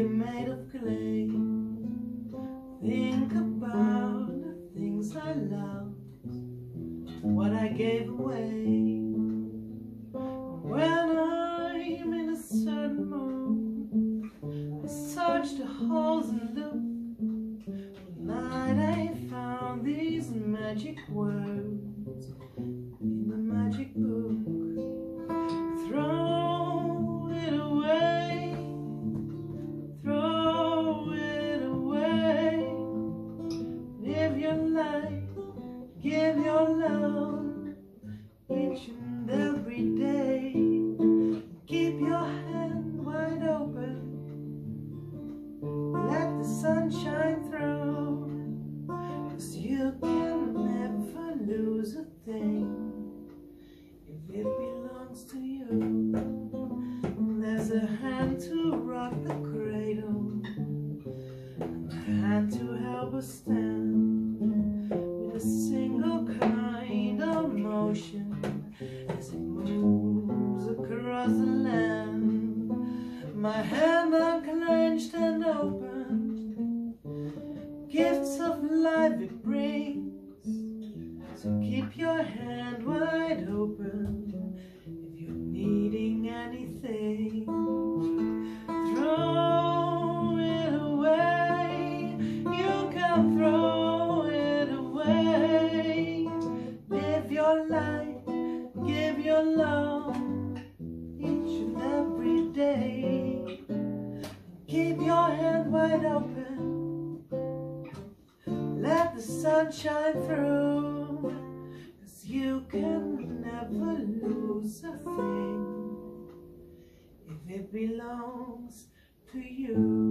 figure made of clay. Think about the things I loved, what I gave away. When I'm in a certain mood, I search the halls and look. Tonight I found these magic words your life, give your love each and every day. Keep your hand wide open, let the sun shine through. Cause you can never lose a thing if it belongs to you. There's a hand to rock the cradle, and a hand to help us stand the land. My hand unclenched and opened, gifts of life it brings. So keep your hand wide open if you're needing anything. Throw it away, you can throw it away. Live your life, give your love wide open, let the sun shine through. Cause you can never lose a thing if it belongs to you.